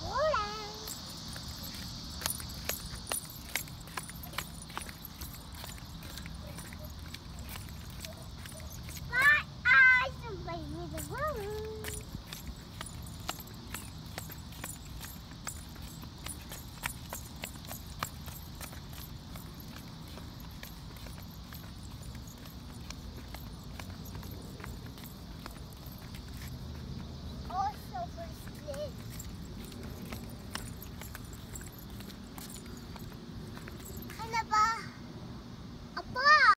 Hola.